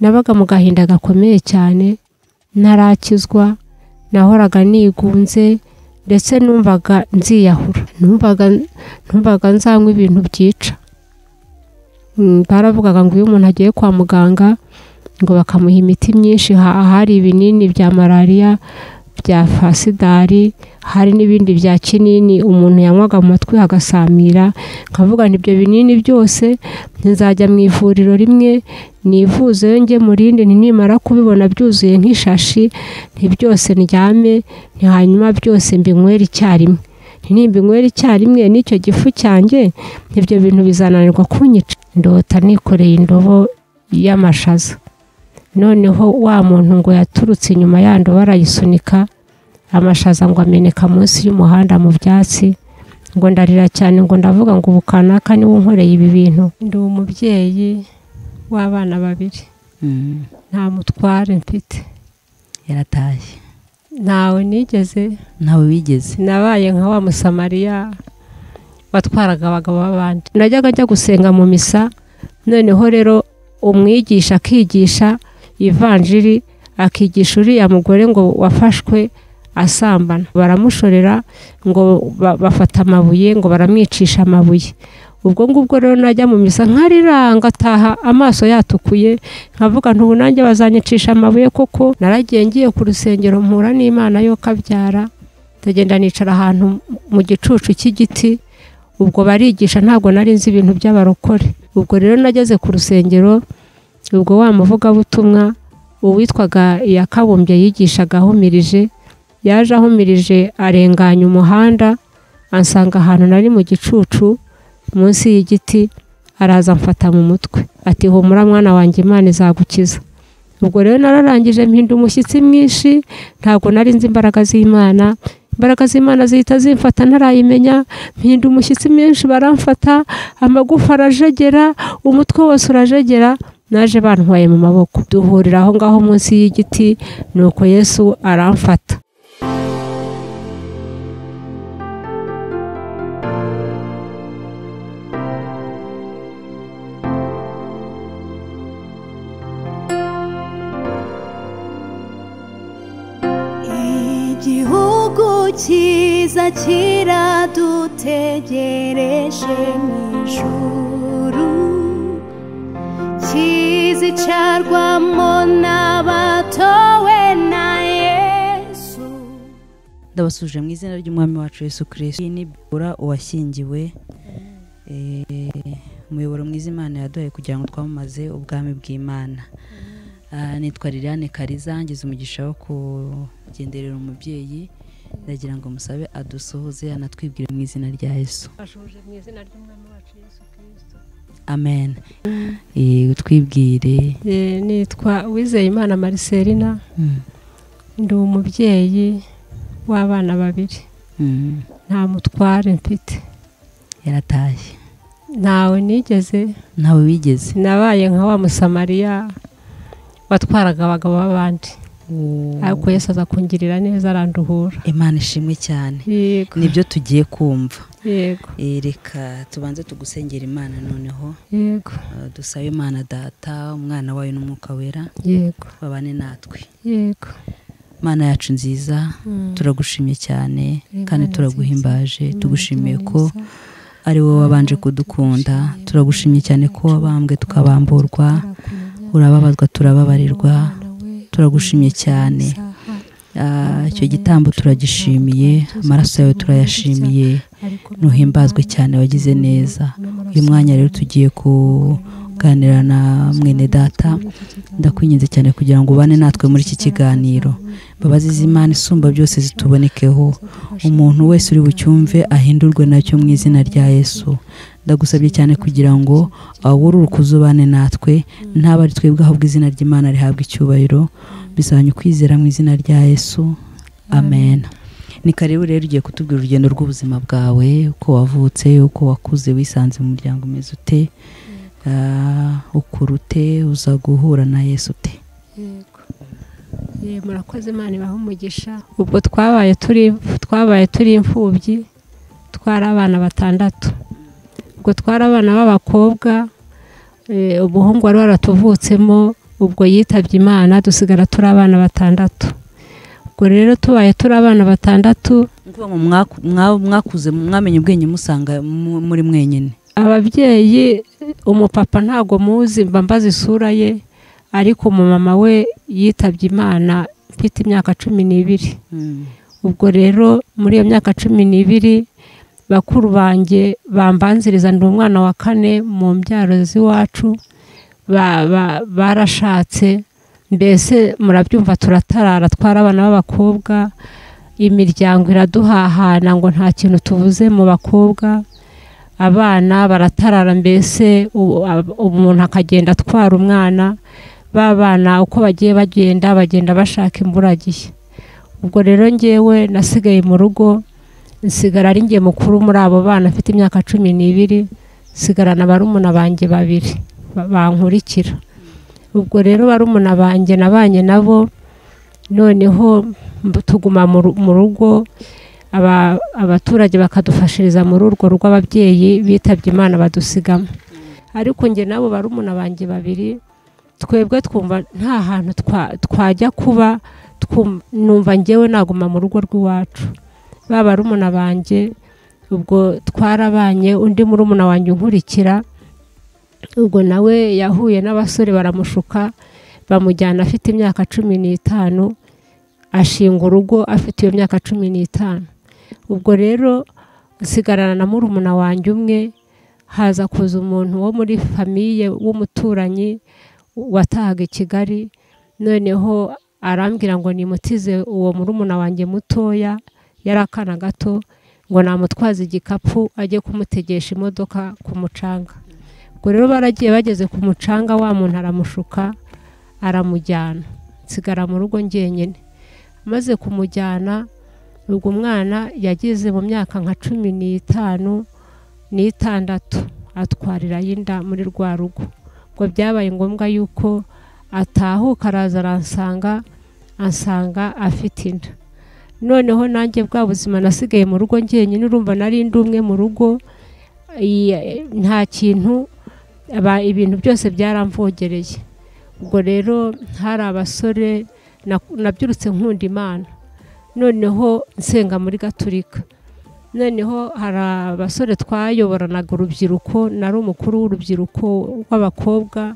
nabaga mu gahinda gakomeye cyane ntarakizwa nahoraga nigunze ndetse numvaga nziyahura. Numvaga nzanywa ibintu byica. Mm, baravugaga ngo iyo umuntu agiye kwa muganga ngo bakamuha imiti myinshi ha- hari ibinini bya malariya bya fasidari hari n'ibindi bya kinini umuntu yanywaga mu matwi hagasamira nkavuga ibyo binini byose ntizajya mu ivuriro rimwe nivuzeyo njye mu rindi nimara kubibona byuzuye nk'ishashi nti byose ndyame hanyuma byose mbinywere icyarimwe. Nti nimbinywera icyarimwe n'icyo gifu cyanjye ibyo bintu bizananirwa kunyica. Ndota nikoreye indobo y'amashaza. Noneho wa muntu ngo yaturutse inyuma ya ndobo arayisunika amashaza ngo ameneka munsi y'umuhanda mu byatsi ngo ndarira cyane ngo ndavuga ngo ubu kanaka ni we unkoreye ibi bintu. Ndi umubyeyi w'abana babiri. Mm. nta mutware mfite. Yaratashye ntawe nigeze. Ntawe wigeze. Nabaye nka wa musamariya watwaraga abagabo b'abandi. Najyaga njya gusenga mu misa noneho rero umwigisha akigisha ivanjiri akigisha uriya mugore ngo wafashwe asambana. Baramushorera ngo ba- bafata amabuye ngo baramwicisha amabuye. Ubwo ngubwo rero najya mu misa nkarira ngataha amaso yatukuye nkavuga ntubu nanjye bazanyicisha amabuye koko? Naragiye ngiye ku rusengero mpura n'imana yo kabyara ndagenda nicara ahantu mu gicucu cy'igiti ubwo barigisha ntabwo nari nzi ibintu by'abarokore. Ubwo rero nageze ku rusengero ubwo wa muvugabutumwa uwitwaga iyakabumbye yigishaga ahumirije yaje ahumirije arenganya umuhanda ansanga ahantu nari mu gicucu munsi y'igiti araza amfata mu mutwe. Ati humura mwana wanjye imana izagukiza. Ubwo rero nararangije mpinda umushyitsi mwinshi ntabwo nari nzi imbaraga z'imana. Imbaraga z'imana zihita zimfata ntarayimenya. Mpinda umushyitsi mwinshi baramfata amagufa arajegera umutwe wose urajegera. Naje bantwaye mu maboko. Duhurira aho ngaho munsi y'igiti nuko yesu aramfata. Cyiza kiradutegereje mu ijuru. Kizicarwamo n'abatowe na yesu. Ndabasuje mu izina ry'umwami wacu yesu kirisito iyi ni bibura uwashyingiwe. Eh, umuyoboro mwiza imana yaduhaye kugira ngo twamamaze ubwami bw'imana. Ah, nitwa liliane kariza ngize umugisha wo kugenderera umubyeyi. Ndagira ngo musabe adusohoze anatwibwire mu izina rya yesu. Ashuje mu izina ry'umwami wacu yesu. Amen. Eh, utwibwire. Nitwa uwizeyimana mariselina Mm, ndi umubyeyi w'abana babiri. Mm, nta mutware mfite. Yaratashye. Ntawe nigeze. Ntawe wigeze. Nabaye nka wa musamariya watwaraga abagabo b'abandi. Ariko yesu aza kungirira neza aranduhura. Imana ishimwe cyane. Nibyo tugiye kumva. Yego. Eh, reka tubanze tugusengera imana noneho. Yego. Uh, dusabe imana data umwana wayo n'umwuka wera. Yego. Babane natwe. Yego. Mana yacu nziza Mm. turagushimye cyane Imana kandi turaguhimbaje. Imana tugushimiye ko ari wowe wabanje kudukunda. Turagushimye cyane ko wabambwe tukabamburwa urababazwa turababarirwa. Turagushimye cyane. Ah, icyo gitambo turagishimiye amaraso yawe turayashimiye. Ntuhimbazwe cyane wagize neza. Uyu mwanya rero tugiye kuganira na mwene data. Ndakwinginze cyane kugira ngo ubane natwe muri iki kiganiro. Imbabazi z'imana isumba byose zitubonekeho. Umuntu wese uri bucyumve ahindurwe na cyo mu izina rya yesu. Ndagusabye cyane kugira ngo awurure ukuzubane natwe ntaba ari twebwe ahubwo izina ry'imana rihabwa icyubahiro bisabanye ukwizera mu izina rya yesu. Amen. Ni karibu rero ugiye kutubwira urugendo rw'ubuzima bwawe uko wavutse uko wakuze wisanze mu muryango umeze ute? Ukura ute uza guhura na yesu ute? Yego. Eh, murakoze imana ibaha umugisha. Ubwo twabaye turi twabaye turi imfubyi twari abana batandatu. Ubwo twari abana b'abakobwa eh, umuhungu wari waratuvutsemo ubwo yitabye imana dusigara turi abana batandatu. Ubwo rero tubaye turi abana batandatu mwakuze mwamenye ubwenge musanga mu- muri mwenyine. Ababyeyi umupapa ntago muzi mba mbaza isura ye ariko umumama we yitabye imana mfite imyaka cumi n'ibiri. Ubwo rero muri iyo myaka cumi n'ibiri bakuru banjye bambanziriza ndi umwana wa kane mu mbyaro z'iwacu ba- ba- barashatse mbese murabyumva turatarara twari abana b'abakobwa imiryango iraduhahana ngo nta kintu tubuze mu bakobwa abana baratarara mbese umuntu akagenda atwara umwana ba bana uko bagiye bagenda bagenda bashaka imburagihe. Ubwo rero ngewe nasigaye mu rugo nsigara ari njye mukuru muri abo bana mfite imyaka cumi n'ibiri nsigarana barumuna banjye babiri ba- bankurikira. Ubwo rero barumuna banjye nabanye nabo noneho tuguma mu ru- mu rugo abaturage bakadufashiriza muri urwo rugo ababyeyi bitabye imana badusigamo. Ariko njye nabo barumuna banjye babiri twebwe twumva nta hantu twa- twajya kuba numva ngewe naguma mu rugo rw'iwacu. Ba barumuna banjye ubwo twarabanye undi murumuna wanjye unkurikira ubwo nawe yahuye n'abasore baramushuka bamujyana afite imyaka cumi n'itanu ashinga urugo afite iyo myaka cumi n'itanu. Ubwo rero nsigarana na murumuna wanjye umwe haza kuza umuntu wo muri famiye w'umuturanyi watahaga i kigali. Noneho arambwira ngo nimutize uwo murumuna wanjye mutoya yari akana gato ngo namutwaze igikapu ajye kumutegesha imodoka ku mucanga. Ubwo rero baragiye bageze ku mucanga wa muntu aramushuka aramujyana. Nsigara mu rugo njyenyine. Amaze kumujyana ubwo umwana yageze mu myaka nka cumi n'itanu n'itandatu atwarirayo inda muri rwa rugo ngo byabaye ngombwa yuko atahuka araza aransanga ansanga afite inda. Noneho nanjye bwa buzima nasigaye mu rugo njyenyine urumva nari ndi umwe mu rugo nta kintu ibintu byose byaramvogereye. Ubwo rero hari abasore na- nabyirutse nkunda imana. Noneho nsenga muri gaturika noneho hari abasore twayoboranaga urubyiruko nari umukuru w'urubyiruko rw'abakobwa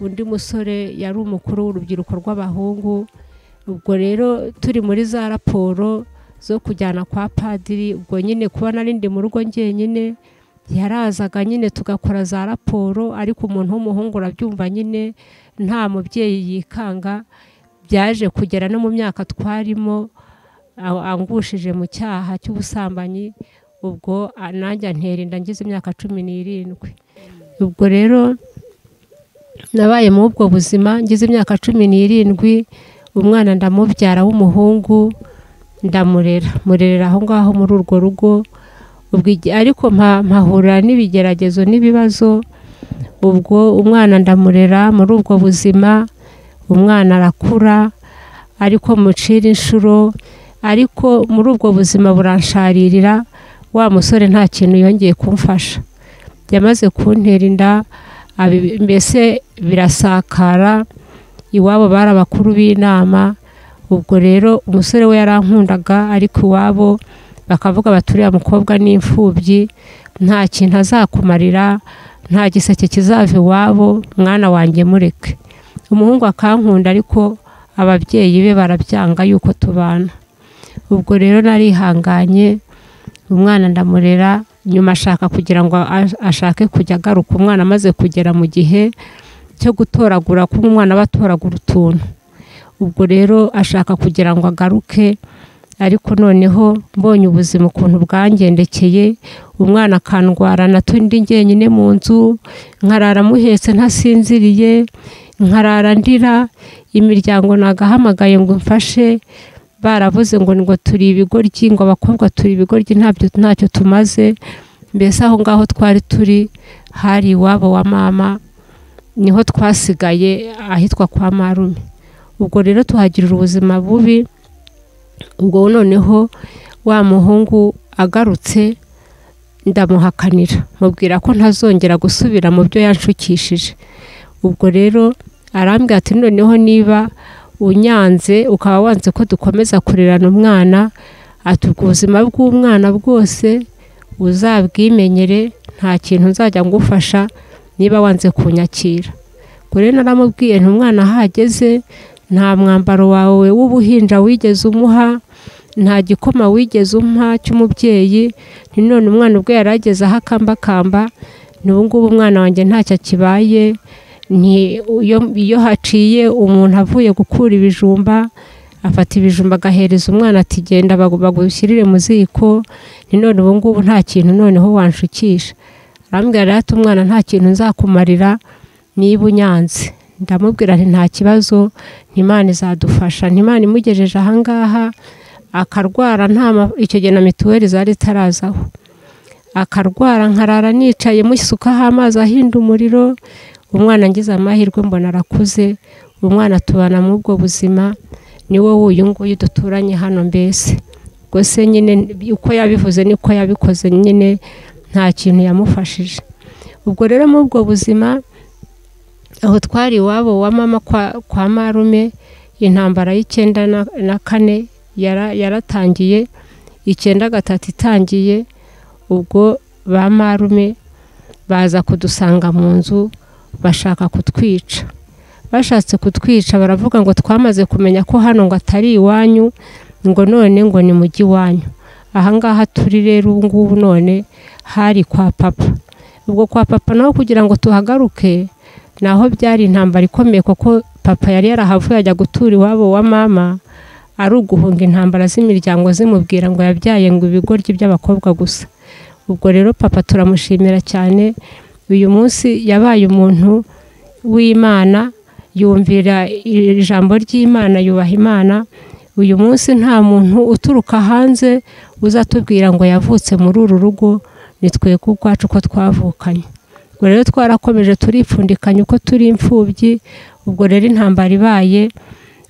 undi musore yari umukuru w'urubyiruko rw'abahungu. Ubwo rero turi muri za raporo zo kujyana kwa padiri ubwo nyine kuba nari ndi mu rugo njyenyine yarazaga nyine tugakora za raporo ariko umuntu w'umuhungu urabyumva nyine nta mubyeyi yikanga byaje kugera no mu myaka twarimo angushije mu cyaha cy'ubusambanyi ubwo nanjye antera inda ngize imyaka cumi n'irindwi. Ubwo rero nabaye muri ubwo buzima ngize imyaka cumi n'irindwi umwana ndamubyara w'umuhungu ndamurera. Murerera aho ngaho muri urwo rugo ariko mpa- mpahurira n'ibigeragezo n'ibibazo ubwo umwana ndamurera muri ubwo buzima umwana arakura ariko mucira inshuro ariko muri ubwo buzima buransharirira wa musore nta kintu yongeye kumfasha. Yamaze kuntera inda mbese birasakara iwabo bari abakuru b'inama ubwo rero umusore we yarankundaga ariko iwabo bakavuga bati uriya mukobwa ni imfubyi nta kintu azakumarira nta giseke kizava iwabo mwana wanjye mureke. Umuhungu akankunda ariko ababyeyi be barabyanga yuko tubana. Ubwo rero narihanganye umwana ndamurera nyuma ashaka kugira ngo ashake kujya agaruka umwana amaze kugera mu gihe cyo gutoragura kuba umwana aba atoragura utuntu. Ubwo rero ashaka kugira ngo agaruke ariko noneho mbonye ubuzima ukuntu bwangendekeye umwana akandwarana tundi njyenyine mu nzu nkarara muhetse ntasinziriye nkarara ndira imiryango nagahamagaye ngo mfashe baravuze ngo ngo turi ibigoryi ngo abakobwa turi ibigoryi ntabyo ntacyo tumaze. Mbese aho ngaho twari turi hari iwabo wa mama ni ho twasigaye ahitwa kwa marume. Ubwo rero tuhagirira ubuzima bubi ubwo noneho wa muhungu agarutse ndamuhakanira. Mubwira ko ntazongera gusubira mu byo yanshukishije. Ubwo rero arambwira ati noneho niba unyanze ukaba wanze ko dukomeza kurerana umwana ati ubwo ubuzima bw'umwana bwose uzabwimenyere nta kintu nzajya ngufasha niba wanze kunyakira. Rero naramubwiye nti umwana ahageze nta mwambaro wawe w'ubuhinja wigeze umuha nta gikoma wigeze umpa cy'umubyeyi ni none umwana ubwo yari ageze aho akambakamba n'ubu ngubu umwana wanjye ntacyo akibaye iyo, haciye umuntu avuye gukura ibijumba afata ibijumba agahereza umwana ati genda bagu- bagushyirire mu ziko ni none ubu ngubu nta kintu noneho wanshukisha. Arambwira rero ati umwana nta kintu nzakumarira niba unyanze. Ndamubwira nti nta kibazo ntimana izadufasha. Ntimana imugejeje ahangaha akarwara icyo gihe na mituweli zari zitarazaho. Akarwara nkarara nicaye musukaho amazi ahinda umuriro umwana ngize amahirwe mbona arakuze umwana tubana muri ubwo buzima ni wowe uyu nguyu duturanye hano mbese. Se nyine uko yabivuze niko yabikoze nyine nta kintu yamufashije. Ubwo rero muri ubwo buzima aho twari iwabo wa mama kwa, marume intambara y'icyenda na, kane yara, yaratangiye icyenda gatatu itangiye ubwo ba marume baza kudusanga mu nzu bashaka kutwica. Bashatse kutwica baravuga ngo twamaze kumenya ko hano ngo atari iwanyu ngo none ngo ni mujyi iwanyu ahangaha turi rero ubu ngubu none hari kwa papa. Ubwo kwa papa naho kugira ngo tuhagaruke naho byari intambara ikomeye kuko papa yari yarahavuye ajya gutura iwabo wa mama ari uguhunga intambara z'imiryango zimubwira ngo yabyaye ngo ibigoryi by'abakobwa gusa. Ubwo rero papa turamushimira cyane uyu munsi yabaye umuntu w'imana yumvira ijambo ry'imana yubaha imana. Uyu munsi nta muntu uturuka hanze uzatubwira ngo yavutse muri uru rugo ni twebwe ubwacu ko twavukanye. Ubwo rero twarakomeje turipfundikanya uko turi imfubyi ubwo rero intambara ibaye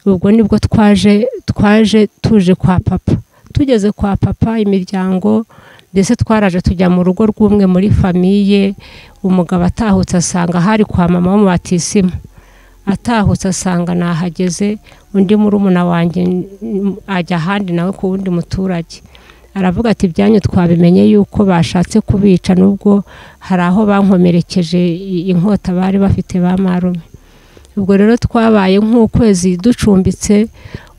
ubwo ni bwo twaje twaje tuje kwa papa. Tugeze kwa papa imiryango ndetse twaraje tujya mu rugo rw'umwe muri famiye umugabo atahutse asanga hari kwa mama wo mu batisimu atahutse asanga nahageze undi murumuna wanjye ajya ahandi nawe ku wundi muturage. Aravuga ati ibyanyu twabimenye yuko bashatse kubica nubwo hari aho bankomerekeje inkota bari bafite ba marume. Ubwo rero twabaye nk'ukwezi ducumbitse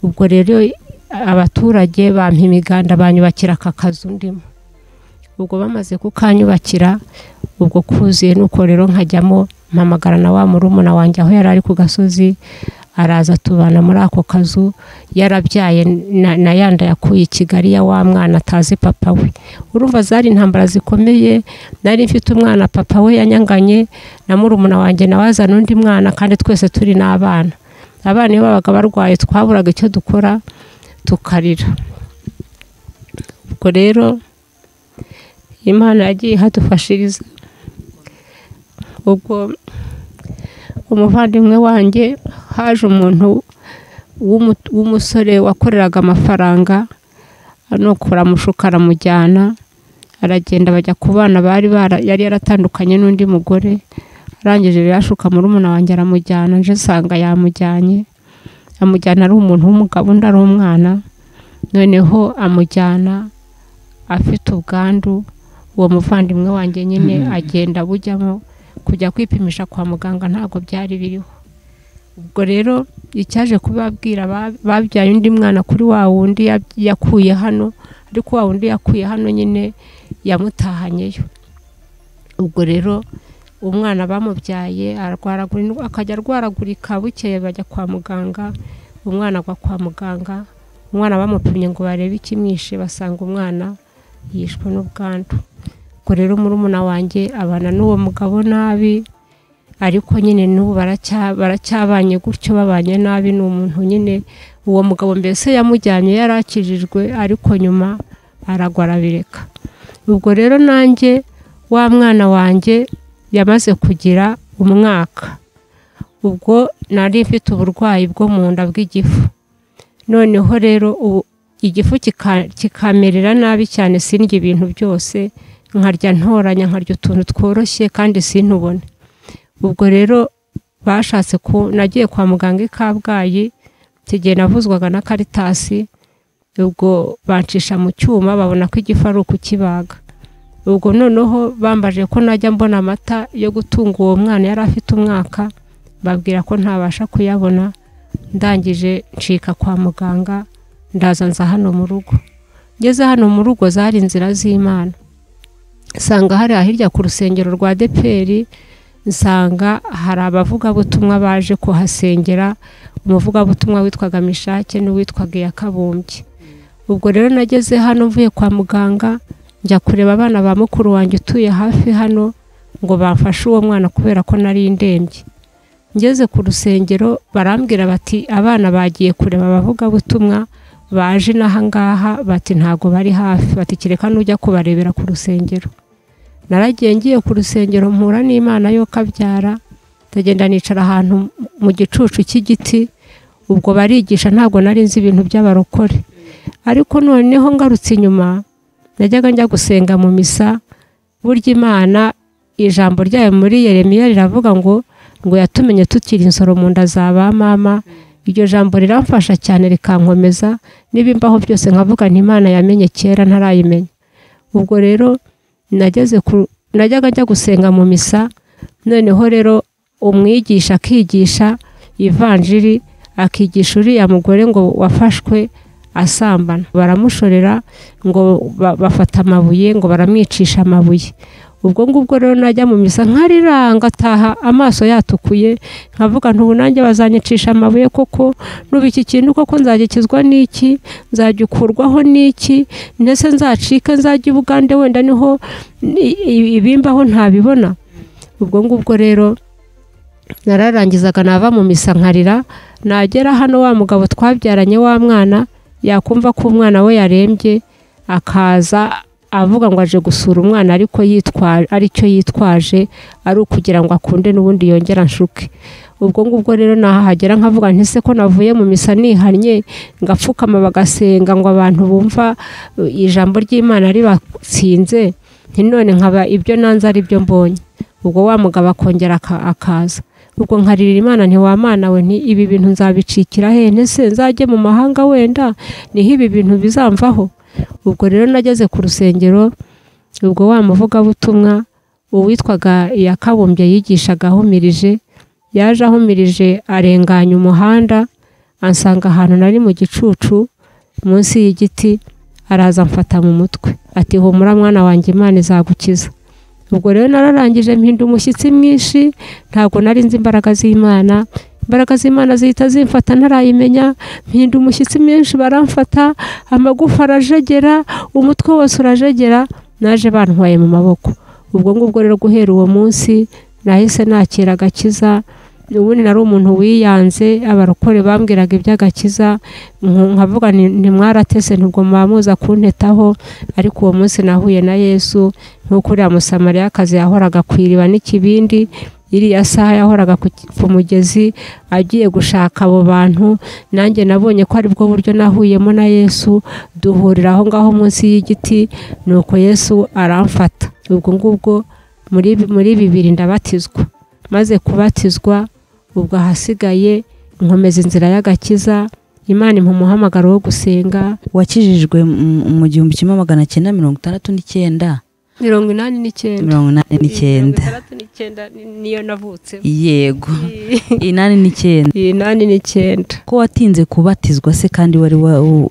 ubwo rero abaturage bampa imiganda banyubakira aka kazu ndimo. Ubwo bamaze kukanyubakira ubwo kuzuye nuko rero nkajyamo mpamagara na wa murumuna wanjye aho yari ari ku gasozi araza tubana muri ako kazu yarabyaye na, yanda yakuye i kigali ya wa mwana atazi papa we. Urumva zari intambara zikomeye nari mfite umwana papa we yanyanganye na murumuna wanjye nawe azana undi mwana kandi twese turi n'abana. Abana iyo babaga barwaye twaburaga icyo dukora tukarira. Ubwo rero imana yagiye ihadufashiriza ubwo umuvandimwe wanjye haje umuntu w'umu- w'umusore wakoreraga amafaranga nuko aramushuka aramujyana aragenda bajya ku bana bari yari yaratandukanye n'undi mugore arangije rero ashuka murumuna wanjye aramujyana nje nsanga yamujyanye. Amujyana ari umuntu w'umugabo undi ari umwana. Noneho amujyana afite ubwandu uwo muvandimwe wanjye nyine agenda bujyamo kujya kwipimisha kwa muganga ntabwo byari biriho. Ubwo rero icyaje kubabwira ba- babyaye undi mwana kuri wa wundi ya- yakuye hano ariko wa wundi yakuye hano nyine yamutahanyeyo. Ubwo rero umwana bamubyaye akajya arwaragurika bukeye bajya kwa muganga umwana agwa kwa muganga umwana bamupimye ngo barebe ikimwishe basanga umwana yishwe n'ubwandu. Ubwo rero murumuna wanjye abana n'uwo mugabo nabi ariko nyine n'ubu baracya- baracyabanye gutyo babanye nabi ni umuntu nyine uwo mugabo mbese yamujyanye yari akijijwe ariko nyuma aragwa arabireka ubwo rero nanjye wa mwana wanjye yamaze kugira umwaka. Ubwo nari mfite uburwayi bwo mu nda bw'igifu. Noneho rero igifu kika- kikamerera nabi cyane sindya ibintu byose nkarya ntoranya nkarya utuntu tworoshye kandi sintubone ubwo rero bashatse ku nagiye kwa muganga i kabgayi igihe navuzwaga na karitasi ubwo bancisha mu cyuma babona ko igifu ari ukukibaga ubwo noneho bambaje ko najya mbona amata yo gutunga uwo mwana yari afite umwaka babwira ko ntabasha kuyabona ndangije ncika kwa muganga ndaza nza hano mu rugo. Ngeze hano mu rugo zari inzira z'imana. Nsanga hari ahirya ku rusengero rwa deperi nsanga hari abavugabutumwa baje kuhasengera umuvugabutumwa witwaga mishake n'uwitwaga iyakabumbye ubwo rero nageze hano mvuye kwa muganga njya kureba abana ba mukuru wanjye utuye hafi hano ngo bamfashe uwo mwana kubera ko nari ndembye. Ngeze ku rusengero barambwira bati abana bagiye kureba abavugabutumwa baje n'aha ngaha bati ntago bari hafi. Bati kereka n'ujya kubarebera ku rusengero. Naragiye ngiye ku rusengero mpura n'imana yo kabyara ndagenda nicara ahantu mu gicucu cy'igiti ubwo barigisha ntabwo nari nzi ibintu by'abarokore. Ariko noneho ngarutse inyuma najyaga njya gusenga mu misa burya imana ijambo ryayo muri yeremiya riravuga ngo ngo yatumenye tukiri insoro mu nda za ba mama. Iryo jambo riramfasha cyane rikankomeza n'ibimbaho byose nkavuga nti imana yamenye kera ntarayimenya. Ubwo rero nageze najyaga njya gusenga mu misa noneho rero umwigisha akigisha ivanjiri akigisha uriya mugore ngo wafashwe asambana. Baramushorera ngo ba- bafata amabuye ngo baramwicisha amabuye. Ubwo ngubwo rero najya mu misa nkarira ngataha amaso yatukuye nkavuga ntubu nanjye bazanyicisha amabuye koko? Nuba iki kintu koko nzagikizwa n'iki? Nzagikurwaho n'iki? Ndetse nzacike nzajya i bugande wenda ni ho ibimbaho ntabibona? Ubwo ngubwo rero nararangizaga nava mu misa nkarira nagera hano wa mugabo twabyaranye wa mwana yakumva ko umwana we yarembye akaza avuga ngo aje gusura umwana ariko yitwaje ari cyo yitwaje ari ukugira ngo akunde n'ubundi yongera anshuke. Ubwo ngubwo rero nahagera nkavuga nti se ko navuye mu misa nihannye ngapfukama bagasenga ngo abantu bumva ijambo ry'imana ribatsinze? None nkaba ibyo nanze ari byo mbonye. Ubwo wa mugabo akongera aka- akaza. Ubwo nkaririra imana ntiwamana we nti ibi bintu nzabicikira he? Ntese nzajye mu mahanga wenda? Niho ibi bintu bizamvaho? Ubwo rero nageze ku rusengero ubwo wa muvugabutumwa uwitwaga yakabumbye yigishaga ahumirije yaje ahumirije arenganya umuhanda ansanga ahantu nari mu gicucu munsi y'igiti araza amfata mu mutwe. Ati humura mwana wanjye imana izagukiza. Ubwo rero nararangije mpinda umushyitsi mwinshi ntabwo nari nzi imbaraga z'imana imbaraga z'imana zihita zimfata ntarayimenya. Mpinda umushyitsi mwinshi baramfata amagufa arajegera umutwe wose urajegera naje bantwaye mu maboko. Ubwo ngubwo rero guhera uwo munsi nahise nakira agakiza ubundi nari umuntu wiyanze abarokore bambwiraga iby'agakiza nk- nkavuga nti ntimwaratese ntubwo muba muza kuntetaho ariko uwo munsi nahuye na yesu nk'uko uriya musamariyakazi yahoraga ku iriba n'ikibindi iriya saha yahoraga ku mugezi agiye gushaka abo bantu nanjye nabonye ko ari bwo buryo nahuyemo na yesu duhurira aho ngaho munsi y'igiti nuko yesu aramfata. Ubwo ngubwo muri bibiri ndabatizwa. Maze kubatizwa ubwo ahasigaye nkomeza inzira y'agakiza imana impa umuhamagaro wo gusenga wakijijwe mu gihumbi kimwe magana cyenda mirongo itandatu n'icyenda mirongo inani n'icyenda. Mirongo inani n'icyenda. Itandatu n'icyenda ni- niyo navutse. Yego. Inani n'icyenda? Iyi inani n'icyenda. Ko watinze kubatizwa se kandi wari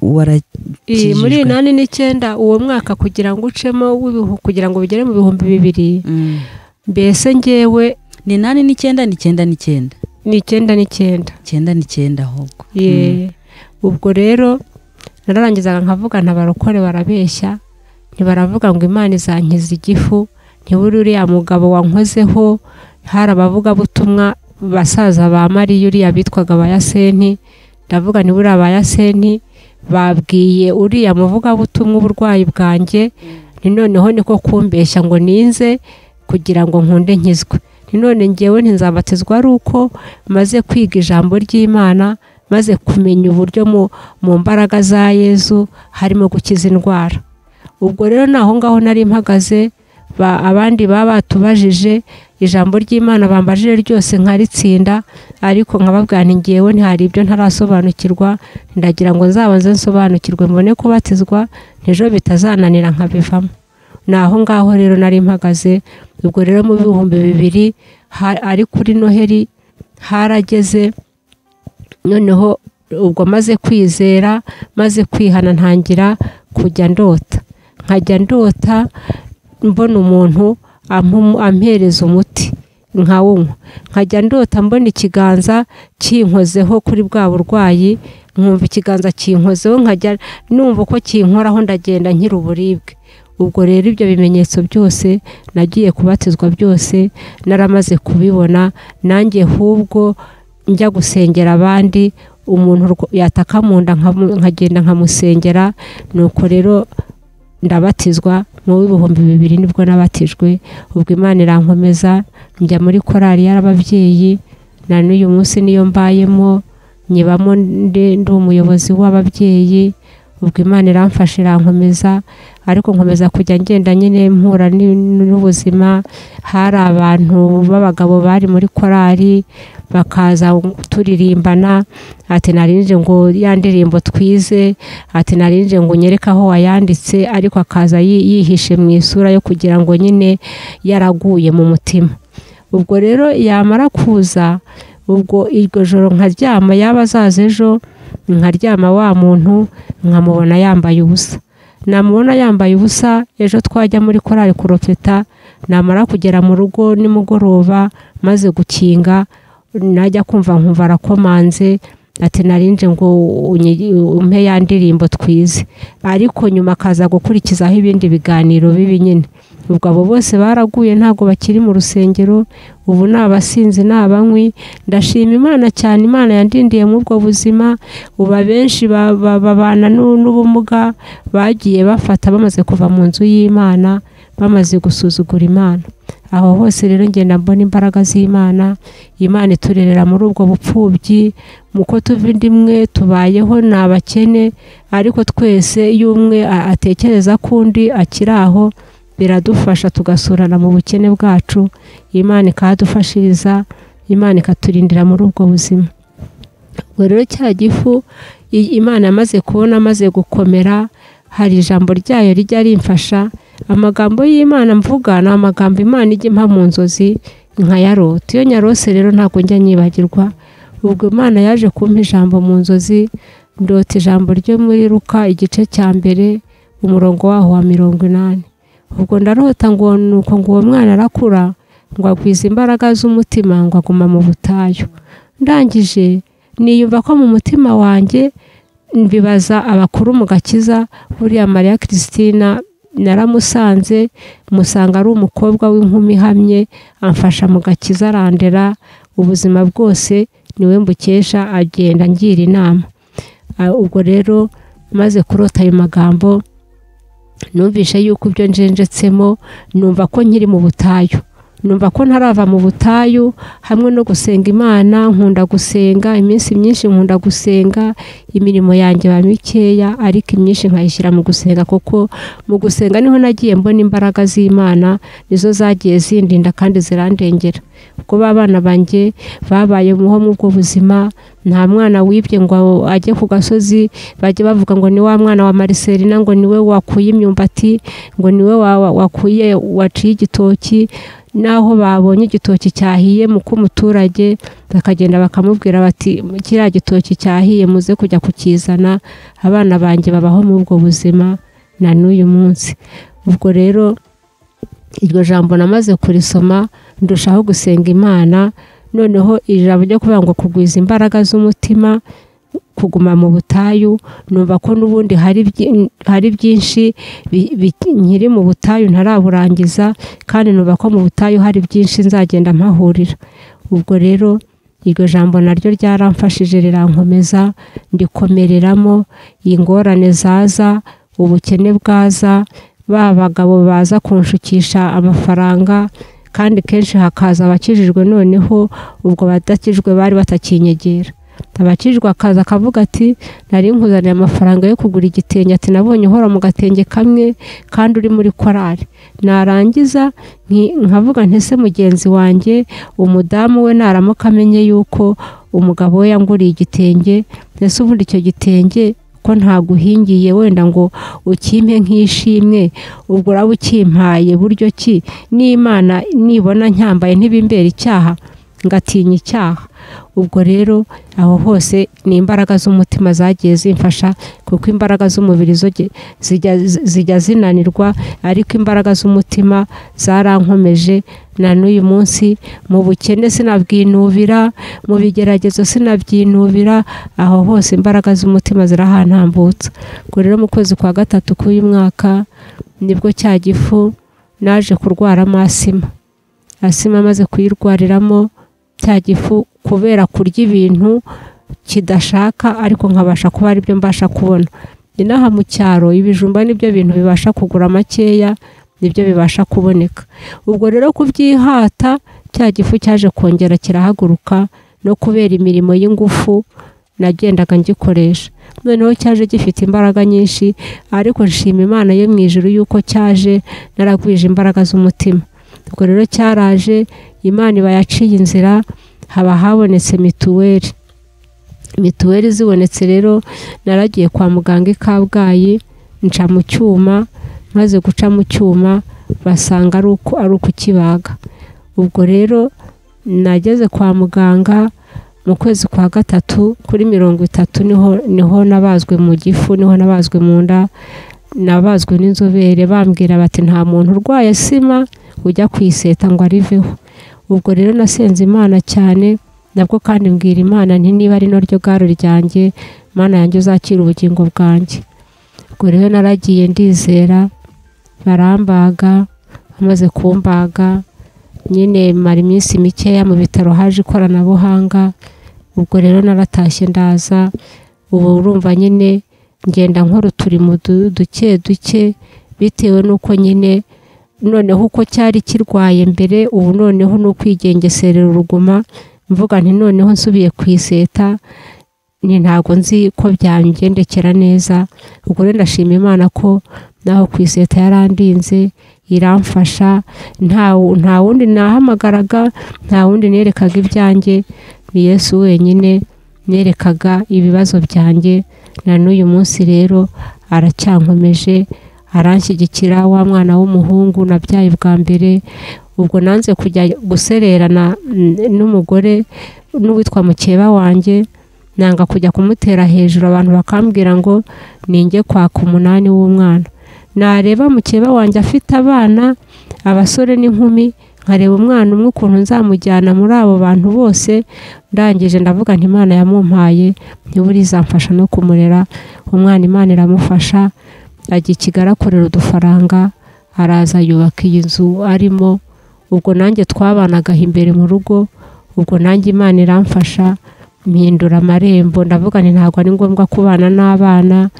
warakijijwe? Muri inani n'icyenda uwo mwaka kugira ngo ucemo w'ibihu- kugira ngo bigere mu bihumbi bibiri. Mm. mbese ngewe ni inani n'icyenda n'icyenda n'icyenda? Ni icyenda n'icyenda. Icyenda n'icyenda ahubwo. Ye. Ubwo rero nararangizaga nkavuga ntabarokore barabeshya. Ntibaravuga ngo imana izankiza igifu ntiburi uriya mugabo wankozeho hari abavugabutumwa basaza ba mariya uriya bitwaga abayasenti ndavuga ni buriya abayasenti babwiye uriya muvugabutumwa uburwayi bwanjye ni noneho niko kumbeshya ngo ninze kugira ngo nkunde nkizwe. Ni none ngewe ntizabatizwa ari uko maze kwiga ijambo ry'imana maze kumenya uburyo mu mbaraga za yezu harimo gukiza indwara. Ubwo rero ni aho ngaho nari mpagaze ba, abandi baba batubajije ijambo ry'imana bambajije ryose nkaritsinda ariko nkababwira nti ngewe ntihari ibyo ntarasobanukirwa ndagira ngo nzabanze nsobanukirwe mbone kubatizwa ejo bitazananira nkabivamo. Ni aho ngaho rero nari mpagaze ubwo rero mu bihumbi bibiri ari kuri noheri harageze noneho ubwo maze kwizera maze kwihana ntangira kujya ndota. Nkajya ndota mbona umuntu ampereza umuti nkawunywa nkajya ndota mbona ikiganza kinkozeho kuri bwa burwayi nkumva ikiganza kinkozeho nkajya numva uko kinkoraho ndagenda nkira uburibwe. Ubwo rero ibyo bimenyetso byose nagiye kubatizwa byose naramaze kubibona nanjye ahubwo njya gusengera abandi umuntu yataka mu nda nkagenda nkamusengera nuko rero ndabatizwa mu w'ibihumbi bibiri ni bwo nabatijwe ubwo imana irankomeza njya muri korali y'ababyeyi na n'uyu munsi niyo mbayemo nyibamo ndi umuyobozi w'ababyeyi ubwo imana iramfasha irankomeza ariko nkomeza kujya ngenda nyine mpura n'ubuzima hari abantu b'abagabo bari muri korali bakaza turirimbana ati narinje ngo ya ndirimbo twize ati narinje ngo unyereke aho wayanditse ariko akaza yi- yihishe mu isura yo kugira ngo nyine yaraguye mu mutima. Ubwo rero yamara kuza ubwo iryo joro nkaryama yaba azaza ejo nkaryama wa muntu nkamubona yambaye ubusa. Namubona yambaye ubusa ejo twajya muri korali kuropeta namara kugera mu rugo nimugoroba maze gukinga najya kumva nkumva arakomanze ati narinje ngo umpe ya ndirimbo twize. Ariko nyuma akaza gukurikizaho ibindi biganiro bibi nyine. Ubwo abo bose baraguye ntabwo bakiri mu rusengero ubu ni abasinzi ni abanywi ndashima imana cyane imana yandindiye muri ubwo buzima. Ubu abenshi ba- ba- babana n'u- n'ubumuga bagiye bafata bamaze kuva mu nzu y'imana bamaze gusuzugura imana. Aho hose rero ngenda mbona imbaraga z'imana. Imana iturerera muri ubwo bupfubyi. Muko tuva inda imwe tubayeho ni abakene ariko twese iyo umwe atekereza ko undi akiri aho biradufasha tugasurana mu bukene bwacu. Imana ikahadufashiriza imana ikaturindira muri ubwo buzima. Ubwo rero cya gifu imana yamaze kubona amaze gukomera hari ijambo ryayo rijya rimfasha amagambo y'imana mvuga ni amagambo imana ijya impa mu nzozi nkayarota iyo nyarose rero ntabwo njya nyibagirwa. Ubwo imana yaje kumpa ijambo mu nzozi ndota ijambo ryo muri ruka igice cya mbere umurongo waho wa mirongo inani. Ubwo ndarota ngo nuko ngo uwo mwana arakura ngo agwize imbaraga z'umutima ngo aguma mu butayu. Ndangije niyumva ko mu mutima wanjye mbibaza abakuru mu gakiza buriya mariya christina naramusanze musanga ari umukobwa w'inkumi ihamye amfasha mu gakiza arandera ubuzima bwose ni we mbukesha agenda ngira inama. Ah, ubwo rero maze kurota ayo magambo numvishe yuko ibyo njenjetsemo numva ko nkiri mu butayu. Numva ko ntarava mu butayu hamwe no gusenga imana nkunda gusenga iminsi myinshi nkunda gusenga imirimo yanjye ba mikeya ariko imyinshi nkayishyira mu gusenga kuko mu gusenga ni ho nagiye mbona imbaraga z'imana nizo zagiye zindinda kandi zirandengera. Ubwo ba bana banjye babaye muho mu bwo buzima nta mwana wibye ngo ajye ku gasozi bajye bavuga ngo ni wa mwana wa mariselina ngo ni we wakuye imyumbati ngo ni we wa- wa- wakuye waciye igitoki naho babonye igitoki cyahiye mu k'umuturage bakagenda bakamubwira bati kiriya gitoki cyahiye muze kujya kukizana abana banjye babaho muri ubwo buzima na n'uyu munsi. Ubwo rero iryo jambo namaze kurisoma ndushaho gusenga imana noneho ijambo ryo kuvuga ngo kugwiza imbaraga z'umutima kuguma mu butayu numva ko n'ubundi hari byi- hari byinshi nkiri mu butayu ntaraburangiza kandi numva ko mu butayu hari byinshi nzagenda mpahurira. Ubwo rero iryo jambo naryo ryaramfashije rirankomeza ndikomereramo ingorane zaza ubukene bwaza ba bagabo baza kunshukisha amafaranga kandi kenshi hakaza abakijijwe noneho ubwo badakijwe bari batakinyegera abakijwe akaza akavuga ati nari nkuzaniye amafaranga yo kugura igitenge. Ati nabonye uhora mu gatenge kamwe kandi uri muri korari narangiza nkavuga ntese mugenzi wanjye umudamu we naramuka amenye yuko umugabo we yanguriye igitenge mbese ubundi icyo gitenge ko ntaguhingiye wenda ngo ukimpe nk'ishimwe ubwo uraba ukimpaye buryo ki? N'imana nibona ncyambaye ntibimbera icyaha ngatinya icyaha ubwo rero aho hose ni imbaraga z'umutima zagiye zimfasha kuko imbaraga z'umubiri zijya, zinanirwa ariko imbaraga z'umutima zarankomeje. Na n'uyu munsi mu bukene sinabwinubira mu bigeragezo sinabyinubira aho hose imbaraga z'umutima zirahantambutsa ubwo rero mu kwezi kwa gatatu k'uyu mwaka ni bwo cya gifu naje kurwaramo asima asima amaze kuyirwariramo cya gifu kubera kurya ibintu kidashaka ariko nkabasha kuba ari byo mbasha kubona. Inaha mu cyaro ibijumba ni byo bintu bibasha kugura makeya ni byo bibasha kuboneka. Ubwo rero kubyihata cya gifu cyaje kongera kirahaguruka no kubera imirimo y'ingufu nagendaga ngikoresha. Noneho cyaje gifite imbaraga nyinshi ariko nshima imana yo mu ijuru yuko cyaje naragwije imbaraga z'umutima. Ubwo rero cyaraje imana iba yaciye inzira haba habonetse mituweli. Mituweli zibonetse rero naragiye kwa muganga i kabgayi nca mu cyuma maze guca mu cyuma basanga ari uko ari ukukibaga ubwo rero nageze kwa muganga mu kwezi kwa gatatu kuri mirongo itatu ni ho ni ho nabazwe mu gifu ni ho nabazwe mu nda nabazwe n'inzobere bambwira bati nta muntu urwaye sima ujya kwiseta ngo ariveho. Ubwo rero nasenze imana cyane nabwo kandi mbwira imana nti niba ari naryo gare ryanjye imana yanjye uzakira ubugingo bwanjye. Ubwo rero naragiye ndizera barambaga bamaze kumbaga. Nyine mara iminsi mikeya mu bitaro haje ikoranabuhanga. Ubwo rero naratashye ndaza ubu urumva nyine ngenda nkora uturimo du- duke duke bitewe n'uko nyine noneho uko cyari kirwaye mbere ubu noneho ni ukwigengeserera uruguma mvuga nti noneho nsubiye ku iseta ni ntabwo nzi ko byangendekera neza ubwo rero ndashima imana ko naho ku iseta yarandinze iramfasha nta wundi nahamagaraga nta wundi nerekaga ibyanjye ni yesu wenyine nerekaga ibibazo byanjye na n'uyu munsi rero aracyankomeje aranshyigikira wa mwana w'umuhungu nabyaye bwa mbere ubwo nanze kujya gusererana n'umugore n'uwitwa mukeba wanjye nanga kujya kumutera hejuru abantu bakambwira ngo ninjye kwaka umunani w'umwana. Nareba mukeba wanjye afite abana abasore n'inkumi nkareba umwana umwe ukuntu nzamujyana muri abo bantu bose ndangije ndavuga nti imana yamumpaye ntiburi izamfasha no kumurera umwana imana iramufasha ajya i kigali akorera udufaranga araza yubaka iyi nzu arimo ubwo nanjye twabanagaho imbere mu rugo ubwo nanjye imana iramfasha mpindura amarembo ndavuga nti ntabwo ari ngombwa kubana n'abana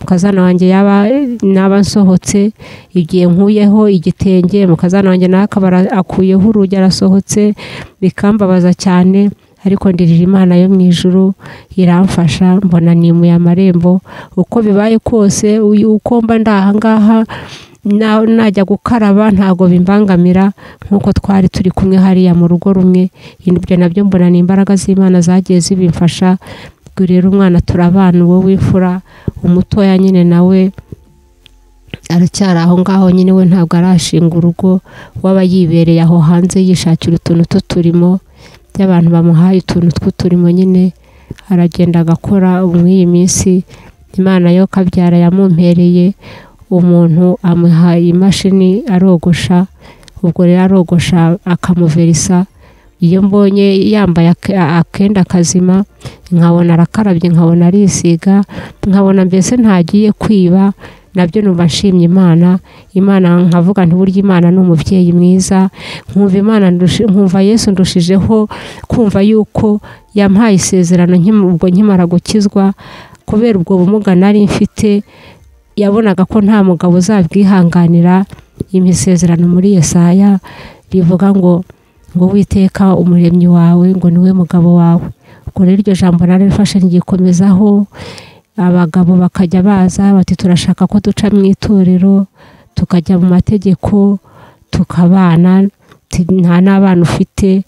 mukazana wanjye yaba naba nsohotse igihe nkuyeho igitenge mukazana wanjye nawe akaba akuyeho urugi arasohotse bikambabaza cyane. Ariko ndirira imana yo mu ijuru iramfasha mbona nimuye amarembo. Uko bibaye kose uko mba ndi aha najya gukaraba ntabwo bimbangamira nk'uko twari turi kumwe hariya mu rugo rumwe. Ibyo na byo mbona ni imbaraga z'imana zagiye zibimfasha. Rero umwana turabana uwo w'imfura umutoya nyine nawe aracyari aho ngaho nyine we ntabwo arashinga urugo waba yibereye aho hanze yishakira utuntu tw'uturimo by'abantu bamuhaye utuntu tw'uturimo nyine aragenda agakora ubu muri iyi minsi. Imana yo kabyara yamumpereye umuntu amuhaye imashini arogosha ubwo rero arogosha akamuverisa. Iyo mbonye yambaye ake- akenda kazima nkabona arakarabye nkabona arisiga nkabona mbese ntagiye kwiba na byo numva nshimye imana. Imana nkavuga nti burya imana ni umubyeyi mwiza. Nkumva imana nkumva yesu ndushijeho kumva yuko yampaye isezerano ubwo nkimara gukizwa. Kubera ubwo bumuga nari mfite yabonaga ko nta mugabo uzabwihanganira impa isezerano muri yesaya rivuga ngo ngo witeka umuremyi wawe ngo ni we mugabo wawe. Ubwo rero iryo jambo nararifashe ryikomezaho abagabo bakajya baza bati turashaka ko duca mu itorero tukajya mu mategeko tukabana nta n'abana ufite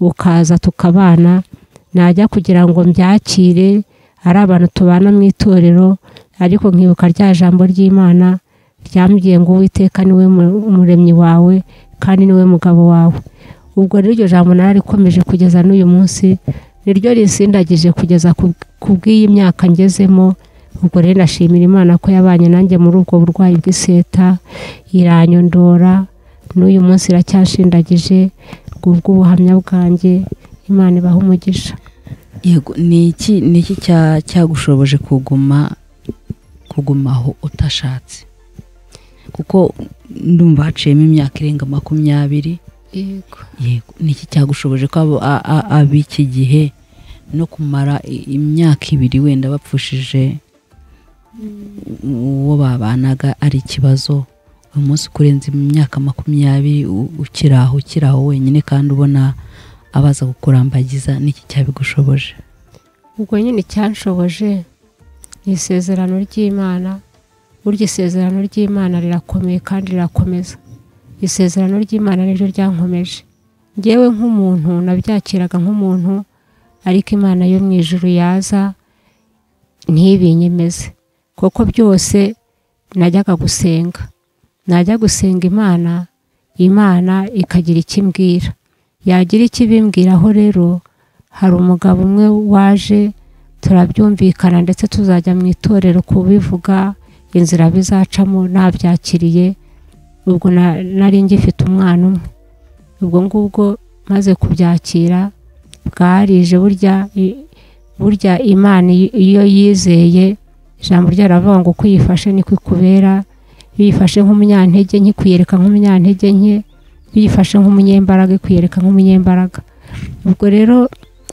ukaza tukabana najya kugira ngo mbyakire ari abantu tubana mu itorero ariko nkibuka rya jambo ry'imana ryambwiye ngo uwiteka ni we mu- umuremyi wawe kandi ni we mugabo wawe. Ubwo rero iryo jambo nararikomeje kugeza n'uyu munsi niryo rinsindagije kugeza ku- bw'iyi myaka ngezemo. Ubwo rero ndashimira imana ko yabanye nanjye muri ubwo burwayi bw'iseta iranyondora n'uyu munsi iracyashindagije bw'ubuhamya bwanjye imana ibaha umugisha. Yego ni iki ni iki cya- cyagushoboje kuguma kugumaho utashatse? Kuko ndumva haciyemo imyaka irenga makumyabiri yego. Yego. Ni iki cyagushoboje ko ab'iki gihe no kumara imyaka ibiri wenda bapfushije uwo babanaga ari ikibazo? Uyu munsi kurenza imyaka makumyabiri ukiri aho ukiri aho wenyine kandi ubona abaza kukurambagiza n'iki cyabigushoboje? Ubwo nyine icyanshoboje ni isezerano ry'imana. Burya isezerano ry'imana rirakomeye kandi rirakomeza. Isezerano ry'imana niryo ryankomeje. Ngewe nk'umuntu nabyakiraga nk'umuntu ariko imana yo mu ijuru yaza ntibinyemeze kuko byose najyaga gusenga. Najya gusenga imana imana ikagira icyo imbwira yagira icyo ibimbwiraho rero? Hari umugabo umwe waje turabyumvikana ndetse tuzajya mu itorero kubivuga inzira bizacamo nabyakiriye ubwo na- nari ngifite umwana umwe. Ubwo ngubwo maze kubyakira bwarije burya burya imana iyo- yizeye ijambo ryayo riravuga ngo uko uyifashe niko ikubera uyifashe nk'umunyantege nke ikuyereka nk'umunyantege nke uyifashe nk'umunyembaraga ikuyereka nk'umunyembaraga. Ubwo rero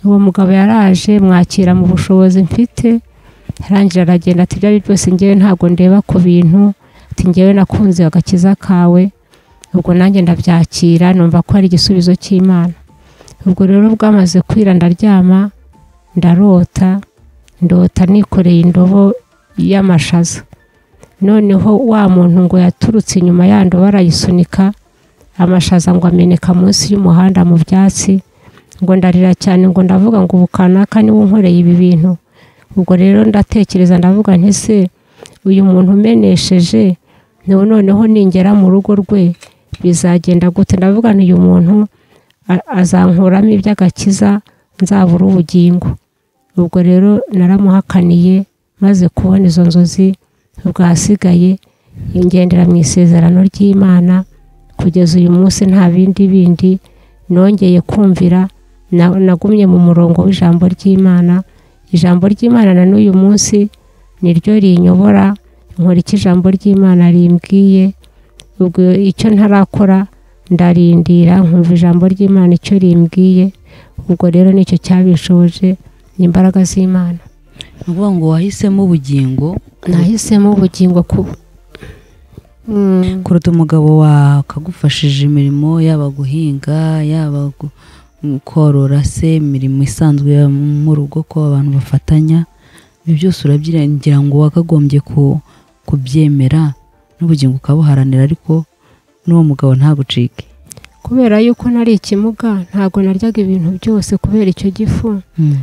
uwo mugabo yaraje mwakira mu bushobozi mfite arangije aragenda ati ibyo ari byo byose ngewe ntabwo ndeba ku bintu ati ngewe nakunze agakiza kawe ubwo nanjye ndabyakira numva ko ari igisubizo cy'imana. Ubwo rero bwamaze kwira ndaryama ndarota ndota nikoreye indobo y'amashaza. Noneho wa muntu ngo yaturutse inyuma ya ndobo arayisunika amashaza ngo ameneka munsi y'umuhanda mu byatsi ngo ndarira cyane ngo ndavuga ngo ubu kanaka ni we unkoreye ibi bintu. Ubwo rero ndatekereza ndavuga nti se uyu muntu umenesheje noneho ningera mu rugo rwe bizagenda gute? Ndavuga uyu muntu azankuramo iby'agakiza nzabura ubugingo. Ubwo rero naramuhakaniye maze kubona izo nzozi ubwo ahasigaye ngendera mu isezerano ry'imana kugeza uyu munsi nta bindi bindi nongeye kumvira na- nagumye mu murongo w'ijambo ry'imana. Ijambo ry'imana na n'uyu munsi niryo rinyobora nkora icyo ijambo ry'imana rimbwiye? Ubwo icyo ntarakora ndarindira nkumva ijambo ry'imana icyo rimbwiye. Ubwo rero ni cyo cyabishoje ni imbaraga z'imana. Ni ukuvuga ngo wahisemo ubugingo nahisemo ubugingo ku Mm. kuruta umugabo wakagufashije imirimo yaba guhinga yaba korora se imirimo isanzwe mu rugo ko abantu bafatanya. Ibi byose urabyirangira ngo wakagombye ku- kubyemera n'ubugingo ukabuharanira ariko n'uwo mugabo ntagucike. Kubera yuko nari ikimuga ntabwo naryaga ibintu byose kubera icyo gifu. Mm.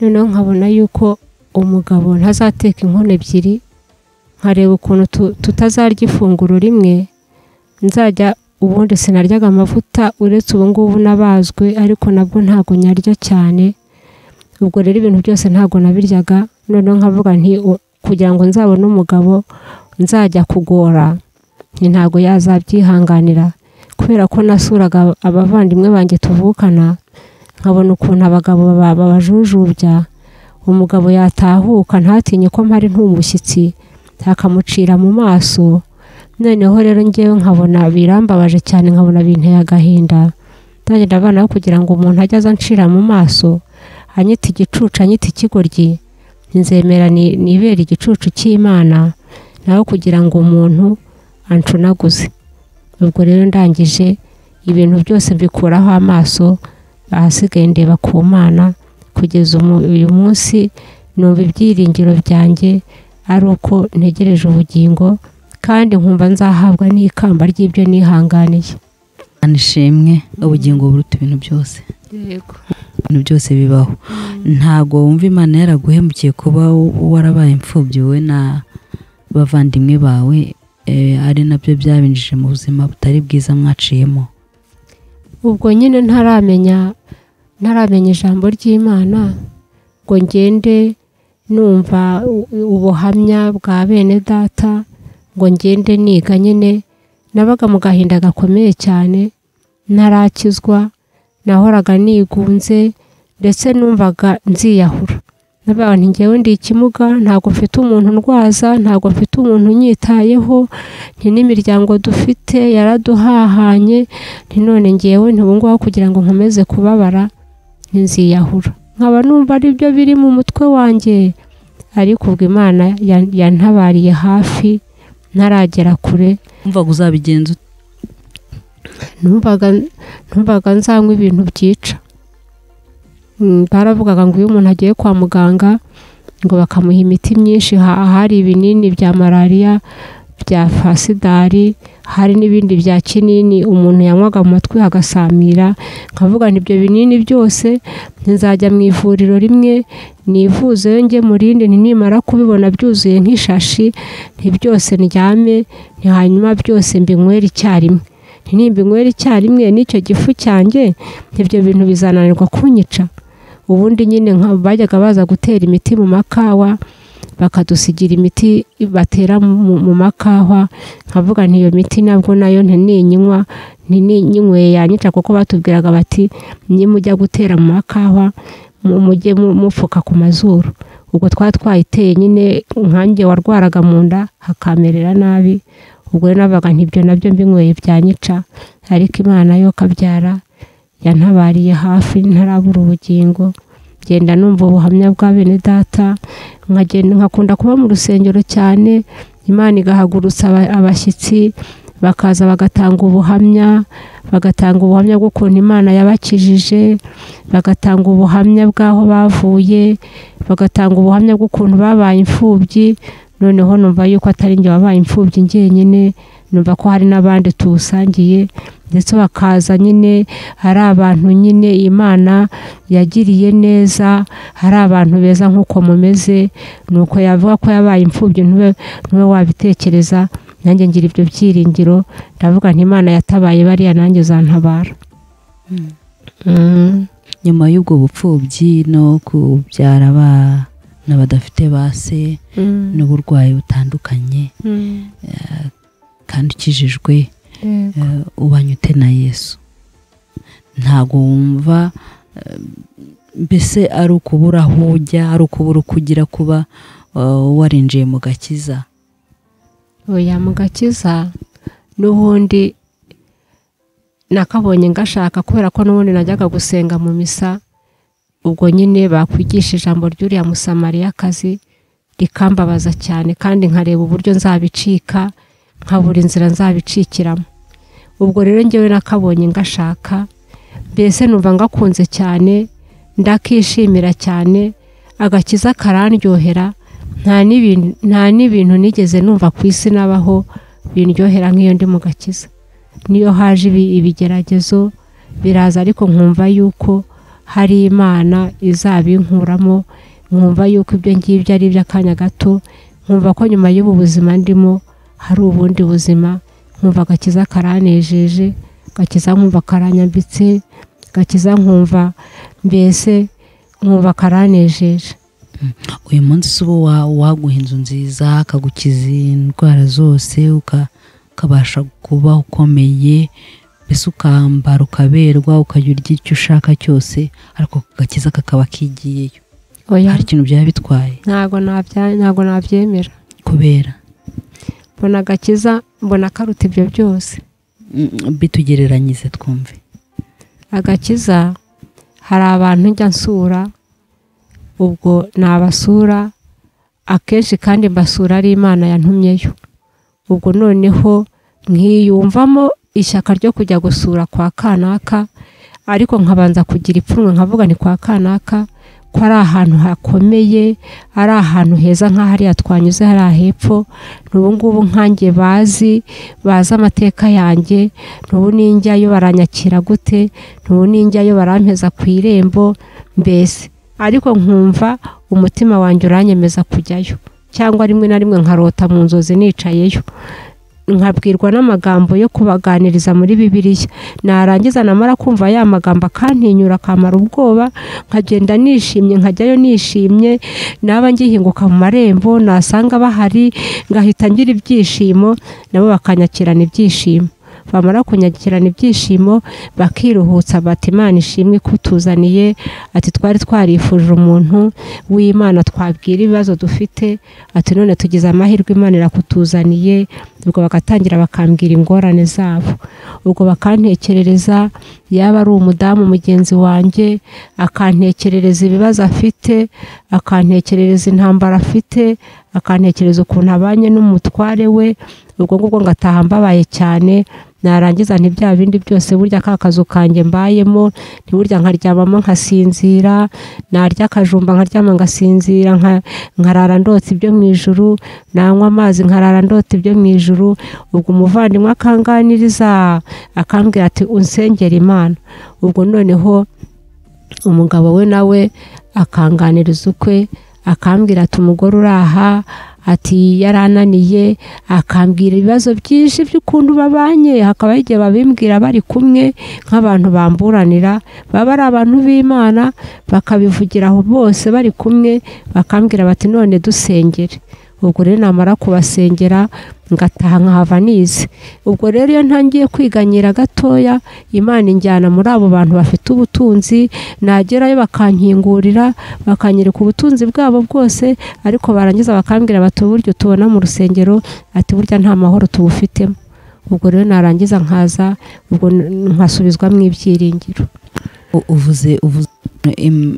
noneho nkabona yuko umugabo ntazateka inkono ebyiri nkareba ukuntu tu- tutazarya ifunguro rimwe nzajya ubundi sinaryaga amavuta uretse ubu ngubu nabazwe ariko nabwo ntabwo nyarya cyane. Ubwo rero ibintu byose ntabwo nabiryaga noneho nkavuga nti "U- kugira ngo nzabone umugabo nzajya kugora. Ntabwo yazabyihanganira. Kubera ko nasuraga abavandimwe banjye tuvukana nkabona ukuntu abagabo baba- babajujubya. Umugabo yatahuka ntatinye ko mpari ntumushyitsi akamucira mu maso. Noneho rero ngewe nkabona birambabaje cyane nkabona binteye agahinda. Ntange ndabana kugira ngo umuntu ajye aza ancira mu maso. Anyita igicucu anyita ikigoryi. Nzemera ni- nibera igicucu cy'imana naho kugira ngo umuntu ancunaguze. Ubwo rero ndangije ibintu byose mbikuraho amaso ahasigaye ndeba ku mana kugeza uyu munsi numva ibyiringiro byanjye ari uko ntegereje ubugingo kandi nkumva nzahabwa n'ikamba ry'ibyo nihanganiye. Imana ishimwe ubugingo buruta ibintu byose. Yego. Ibintu byose bibaho. Ntabwo wumva imana yaraguhemukiye kuba warabaye imfubyi wowe na bavandimwe bawe eh, ari na byo byabinjije mu buzima butari bwiza mwaciyemo. Ubwo nyine ntaramenya ntaramenya ijambo ry'imana ngo ngende numva ubuhamya bwa bene data ngo ngende niga nyine. Nabaga mu gahinda gakomeye cyane ntarakizwa nahoraga nigunze ndetse numvaga nziyahura. Nabaga nti njyewe ndi ikimuga ntabwo mfite umuntu ndwaza ntabwo mfite umuntu unyitayeho nti n'imiryango dufite yaraduhahanye nti none ngewe ntibungubu kugira ngo nkomeze kubabara nziyahura. Nkaba numva ari byo biri mu mutwe wanjye ariko ubwo imana ya- yantabariye hafi ntaragera kure. Wumvaga uzabigenza numvaga nzanywa ibintu byica. Mm, baravugaga ngo iyo umuntu agiye kwa muganga ngo bakamuha imiti myinshi ha- hari ibinini bya malariya bya fasidari hari n'ibindi bya kinini umuntu yanywaga mu matwi hagasamira. Nkavuga ngo ibyo binini byose nzajya mu ivuriro rimwe nivuzeyo njye mu rindi nimara kubibona byuzuye nk'ishashi nti byose ndyame hanyuma byose mbinywere icyarimwe. Nti nimbinywera icyarimwe n'icyo gifu cyanjye ibyo bintu bizananirwa kunyica. Ubundi nyine bajyaga baza gutera imiti mu makawa bakadusigira imiti batera mu, makawa. Nkavuga nti iyo miti nabwo na yo ntiniyinywa ntiniyinyweye yanyica kuko batubwiraga bati nimujya gutera mu makawa mu- mujye mu- mupfuka ku mazuru. Ubwo twari twayiteye nyine nkanjye warwaraga mu nda hakamerera nabi. Ubwo nabaga ntibyo na byo mbinyweye byanyica ariko imana yo kabyara yantabariye hafi ntarabura ubugingo ngenda numva ubuhamya bwa bene data nkakunda kuba mu rusengero cyane imana igahagurutsa aba- abashyitsi bakaza bagatanga ubuhamya bagatanga ubuhamya bw'ukuntu imana yabakijije bagatanga ubuhamya bw'aho bavuye bagatanga ubuhamya bw'ukuntu babaye imfubyi noneho numva yuko atari njye wabaye imfubyi njyenyine numva ko hari n'abandi tuwusangiye ndetse bakaza nyine hari abantu nyine imana yagiriye neza hari abantu beza nk'uko mumeze ni uko yavuga ko yabaye imfubyi ntube wabitekereza nanjye ngira ibyo byiringiro ndavuga imana yatabaye bariya nanjye uzantabara Mm. nyuma y'ubwo bupfubyi no kubyara abana badafite ba se Mm. n'uburwayi butandukanye Mm. kandi ukijijwe eh, ubanye ute na yesu ntabwo wumva eh, mbese ari ukubura aho ujya ari ukubura uko ugira kuba eh, warinjiye mu gakiza oya mu gakiza n'ubundi nakabonye ngashaka kubera ko n'ubundi najyaga gusenga mu misa ubwo nyine bakwigisha ijambo ry'uriya musamariyakazi rikambabaza cyane kandi nkareba uburyo nzabicika nkabura inzira nzabicikiramo. Ubwo rero ngewe nakabonye ngashaka mbese numva ngakunze cyane ndakishimira cyane agakiza karandyohera nta n'ibintu nigeze numva ku isi nabaho bindyohera nk'iyo ndi mu gakiza. Niyo haje ibi- ibigeragezo biraza ariko nkumva yuko hari imana izabinkuramo nkumva yuko ibyo ngibyo ari iby'akanya gato nkumva ko nyuma y'ubu buzima ndimo hari ubundi buzima nkumva agakiza karanejeje gakiza nkumva karanyambitse gakiza nkumva mbese nkumva karanejeje. Uyu munsi si uba wa- waguha inzu nziza akagukiza indwara zose uka- ukabasha kuba ukomeye mbese ukambara ukaberwa ukajya urya icyo ushaka cyose ariko agakiza kakaba kigiyeyo. Hari ikintu byaba bitwaye. Ntago nabyemera. Kubera. Mbona agakiza mbona karuta ibyo byose. Mm, bitugereranyize twumve. Agakiza hari abantu njya nsura ubwo nabasura akenshi kandi mbasura ari imana yantumyeyo. Ubwo noneho nkiyumvamo ishyaka ryo kujya gusura kwa kanaka ariko nkabanza kugira ipfunwe nkavuga ni kwa kanaka ko ari ahantu hakomeye ari ahantu heza nk'ahariya twanyuze hariya hepfo n'ubu ngubu nkanjye bazi bazi amateka yanjye n'ubu ninjyayo baranyakira gute n'ubu ninjyayo barampeza ku irembo mbese. Ariko nkumva umutima wanjye uranyemeza kujyayo cyangwa rimwe na rimwe nkarota mu nzozi nicayeyo. Nkabwirwa n'amagambo yo kubaganiriza muri bibiliya. Narangiza namara kumva ya magambo akantinyura akamara ubwoba nkagenda nishimye nkajyayo nishimye naba ngihinguka mu marembo nasanga bahari ngahita ngira ibyishimo nabo bakanyakirana ibyishimo. Bamara kunyakirana ibyishimo bakiruhutsa bati imana ishimwe ikutuzaniye ati twari twarifuje umuntu w'imana twabwira ibibazo dufite. Ati none tugize amahirwe imana irakutuzaniye. Ubwo bagatangira bakambwira ingorane zabo. Ubwo bakantekerereza yaba ari umudamu mugenzi wanjye akantekerereza ibibazo afite akantekerereza intambara afite akantekereza ukuntu abanye n'umutware we ubwo ngubwo ngataha mbabaye cyane narangiza ntibya bindi byose burya ka kazu kanjye mbayemo ntiburya nkaryamamo nkasinzira narya akajumba nkaryama ngasinzira nkarara ndotse ibyo mu ijuru nanywa amazi nkarara ndotse ibyo mu ijuru ubwo umuvandimwe akanganiriza akambwira ati unsengera imana. Ubwo noneho umugabo we nawe akanganiriza ukwe akambwira ati umugore uri aha? Ati yarananiye akambwira ibibazo byinshi by'ukuntu babanye. Hakaba igihe babimbwira bari kumwe nk'abantu bamburanira. Baba ari abantu b'imana bakabivugira aho bose bari kumwe bakambwira bati none dusengere. Ubwo rero namara kubasengera ngataha nkahava nize. Ubwo rero iyo ntangiye kwiganyira gatoya imana injyana muri abo bantu bafite ubutunzi nagerayo bakankingurira bakanyereka ubutunzi bwabo bwose ariko barangiza bakambwira bati uburyo tubona mu rusengero? Ati burya nta mahoro tubufitemo. Ubwo rero narangiza nkaza ubwo nkasubizwamo ibyiringiro. Uvuze uvuze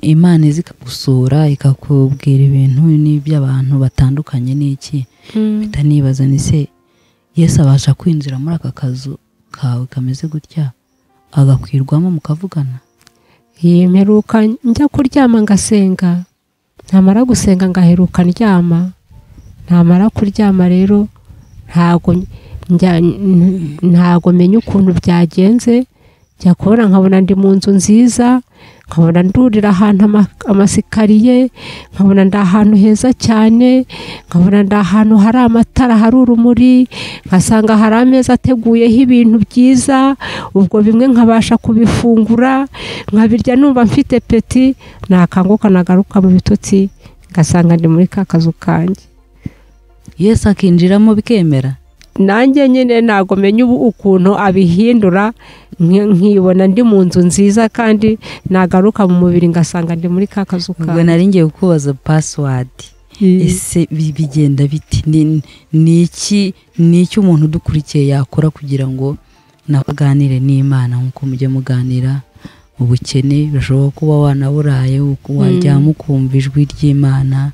imana izi ikagusura ikakubwira ibintu n'iby'abantu batandukanye n'iki? Mpita nibaza ni se yesu abasha kwinjira muri aka kazu kawe kameze gutya? Agakwirwamo mukavugana? Mperuka njya kuryama ngasenga. Ntamara gusenga ngaheruka ndyama. Ntamara kuryama rero ntago ntago menya ukuntu byagenze. Njya kubona nkabona ndi mu nzu nziza nkabona ndurira ahantu amasikariye nkabona ndi ahantu heza cyane nkabona ndi ahantu hari amatara hari urumuri nkasanga hari ameza ateguyeho ibintu byiza ubwo bimwe nkabasha kubifungura nkabirya numva mfite peti nakanguka nagaruka mu bitotsi ngasanga ndi muri ka kazu kanjye. Yesu akinjiramo bikemera. Nanjye nyine ntabwo menya ukuntu abihindura nkibona ndi mu nzu nziza kandi nagaruka mu mubiri ngasanga ndi muri ka kazu ubwo nari ngiye kukubaza pasiwadi ese bigenda biti? Ni iki ni iki umuntu udukurikiye yakora kugira ngo nawe aganire n'imana nk'uko mujya muganira ubukene birashoboka kuba wanaburaye waryama ukumva ijwi ry'imana.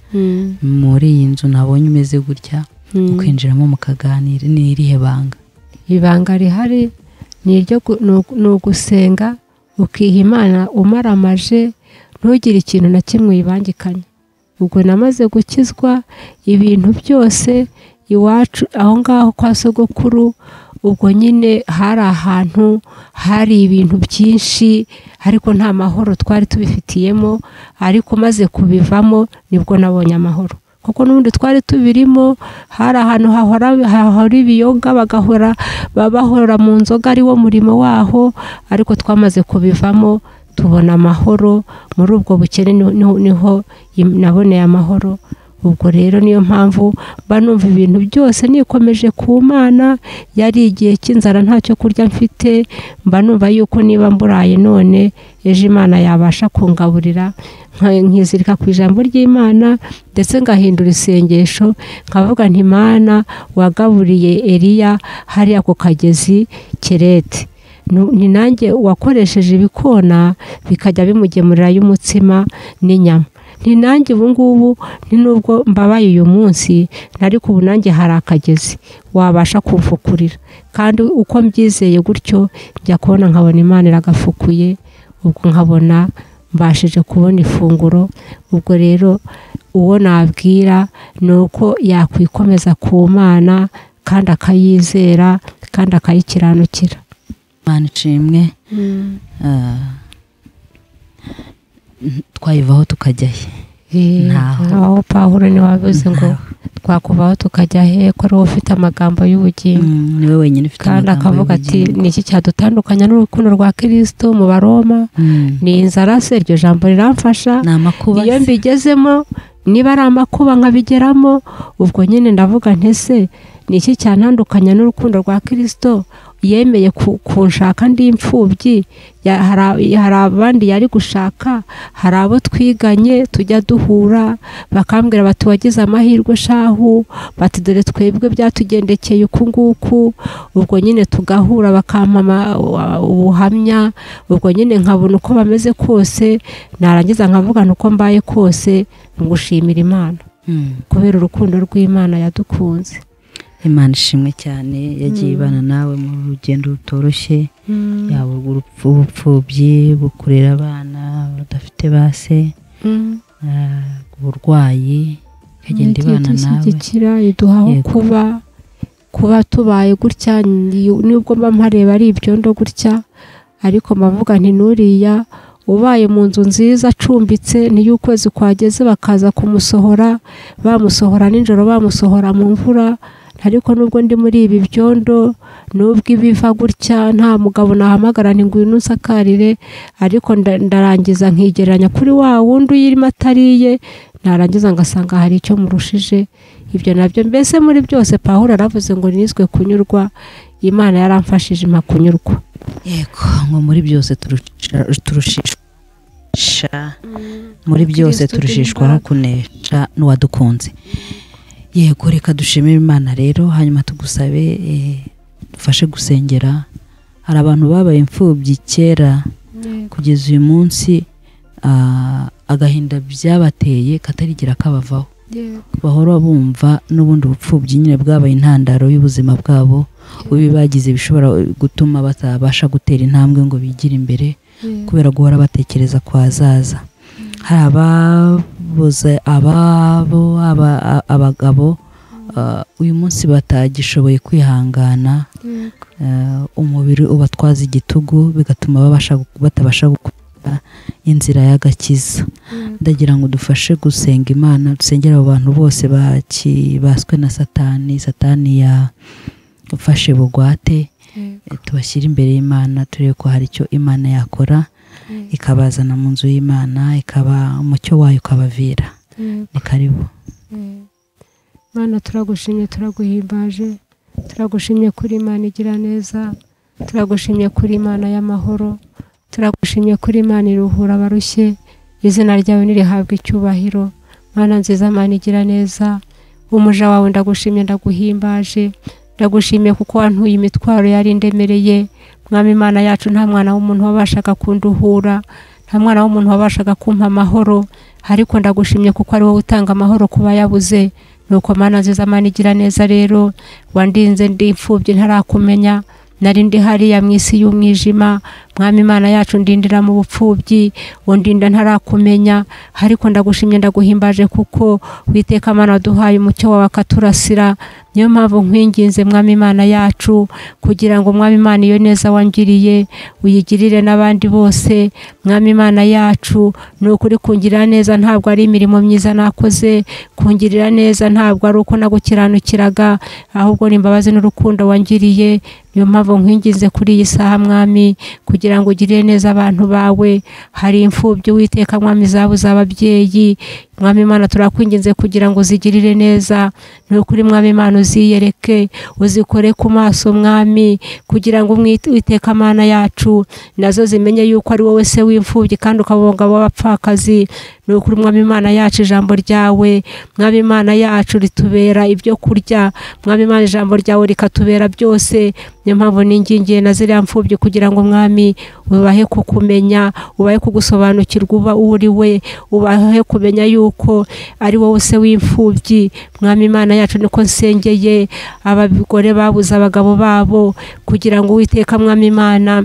Muri iyi nzu nabonye umeze gutya. Ukinjiramo mukaganira ni irihe banga? Ibanga rihari ni ugusenga ukiha imana umaramaje ntugire ikintu na kimwe uyibangikanya ubwo namaze gukizwa ibintu byose iwacu aho ngaho kwa sogokuru ubwo nyine hari ahantu hari ibintu byinshi ariko nta mahoro twari tubifitiyemo ariko maze kubivamo ni bwo nabonye amahoro. Kuko n'ubundi twari tubirimo hari ahantu hahora ibiyoga bagahora bahora mu nzoga ari wo murimo waho ariko twamaze kubivamo tubona amahoro muri ubwo bukene ni ho naboneye amahoro. Ubwo rero niyo mpamvu mba numva ibintu byose nikomeje ku mana yari igihe cy'inzara ntacyo kurya mfite mba numva yuko niba mburaye none ejo imana yabasha kungaburira nkizirika ku ijambo ry'imana ndetse ngahindura isengesho nkavuga nti imana wagaburiye eriya hariya ku kagezi kerete ni nanjye wakoresheje ibikona bikajya bimugemurirayo umutsima n'inyama. Ni nanjye ubu ngubu ni nubwo mbabaye uyu munsi ariko ubu nanjye hari akagezi. Wabasha kumfukurira. Kandi uko mbyizeye gutyo njya kubona nkabona imana iragafukuye ubwo nkabona mbashije kubona ifunguro ubwo rero uwo nabwira ni uko yakwikomeza ku mana kandi akayizera kandi akayikiranukira. Imana icimwe. Ah, twayivaho tukajya he? Ntaho. aho pawulo ni we wavuze ngo twakuvaho tukajya he? Ko ari wowe ufite amagambo y'ubugingo? Mm, ni we wenyine ufite kandi amagambo akavuga ati ni iki cyadutandukanya n'urukundo rwa kirisito mu baroma? Mm, ni inzara se? Iryo jambo riramfasha. Ni amakuba iyo mbigezemo niba ari amakuba nkabigeramo ubwo nyine ndavuga ntese ni iki cyantandukanya n'urukundo rwa kirisito yemeye ku- kunshaka ndi imfubyi Ya- hari abandi yari gushaka hari abo twiganye tujya duhura bakambwira bati wagize amahirwe shahu? Bati dore twebwe byatugendekeye uku nguku ubwo nyine tugahura bakampa ama- ubuhamya ubwo nyine nkabona uko bameze kose narangiza nkavugana uko mbaye kose ngushimira imana. Mm. kubera urukundo rw'imana yadukunze. Imana ishimwe cyane yagiye ibana nawe mu rugendo rutoroshye. Yaba urupfu ubupfubyi bukurera abana badafite base Mm. ah, uburwayi ikagenda ibana nawe. iduha aho kuba kuba tubaye gutya ni- nubwo mba mpareba ari ibyondo gutya. Ariko mbavuga nti nuriya ubaye mu nzu nziza acumbitse niyo ukwezi kwageze bakaza kumusohora bamusohora nijoro bamusohora mu mvura. Ariko nubwo ndi muri ibi byondo nubwo ibiva gutya nta mugabo nahamagara ngwino unsakarire ariko nda- ndarangiza nkigereranya kuri wa wundi uyirimo atariye narangiza ngasanga hari icyo murushije. Ibyo na byo mbese muri byose pawulo aravuze ngo niswe kunyurwa imana yaramfashije impa kunyurwa. Yego ngo muri byose turushishwa. Muri byose Kristo turushishwaho duha kunesha n'uwadukunze. Yego reka dushimire imana rero hanyuma tugusabe eh, dufashe gusengera. Hari abantu babaye imfubyi kera kugeza uyu munsi ah, agahinda byabateye katarigera kabavaho. Bahora bumva n'ubundi bupfubyi nyine bwabaye intandaro y'ubuzima bwabo bubi bagize bishobora gutuma batabasha gutera intambwe ngo bigire imbere kubera guhora batekereza ku hazaza hari ababuze ababo abagabo ah, uyu munsi batagishoboye kwihangana ah, umubiri ubatwaza igitugu bigatuma babasha batabasha gukora inzira y'agakiza. Ndagira ngo dufashe gusenga imana dusengere abo bantu bose bakibaswe na satani satani yafashe bugwate tubashyire imbere y'imana turebe ko hari icyo imana yakora. Ikabazana mu nzu y'imana ikaba umucyo wayo ukabavira. Ni karibu. Mana turagushimye turaguhimbaje turagushimye kuri imana igira neza turagushimye kuri imana y'amahoro turagushimye kuri imana iruhura abarushye izina ryawe nirihabwa icyubahiro. Mana nziza mana igira neza umuja wawe ndagushimye ndaguhimbaje ndagushimiye kuko wantuye imitwaro yari indemereye mwami imana yacu nta mwana w'umuntu wabashaga kunduhura nta mwana w'umuntu wabashaga kumpa amahoro ariko ndagushimye kuko ari wowe utanga amahoro ku bayabuze. Nuko mana nziza mana igira neza rero wandinze ndi imfubyi ntarakumenya nari ndi hariya mu isi y'umwijima mwami imana yacu ndindira mu bupfubyi undinda ntarakumenya ariko ndagushimye ndaguhimbaje kuko witeka mana waduhaye umucyo wawe akaturasira. Niyo mpamvu nkwinginze mwami imana yacu kugira ngo mwami imana iyo neza wangiriye uyigirire n'abandi bose. Mwami imana yacu ni ukuri kungirira neza ntabwo ari imirimo myiza nakoze kungirira neza ntabwo ari uko nagukiranukiraga ahubwo ni imbabazi n'urukundo wangiriye. Niyo mpamvu nkwinginze kuri iyi saha mwami kugira ngo ugirire neza abantu bawe. Hari imfubyi witeka mwami zabuze ababyeyi mwami imana turakwinginze kugira ngo uzigirire neza. Ni ukuri mwami imana uziyereke uzikore ku maso mwami kugira ngo witeka mana yacu na zo zimenye yuko ari wowe se w'imfubyi kandi ukabonga abapfakazi. Ni ukuri mwami imana yacu ijambo ryawe. Mwami imana yacu ritubera ibyo kurya. Mwami imana ijambo ryawe rikatubera byose. Niyo mpamvu ningingiye na ziriya mfubyi kugira ngo mwami ubahe kukumenya ubahe kugusobanukirwa uba uri we ubahe kumenya yuko ari wowe se w'imfubyi. Mwami imana yacu niko nsengeye abagore babuze abagabo babo kugira ngo uwiteka mwami imana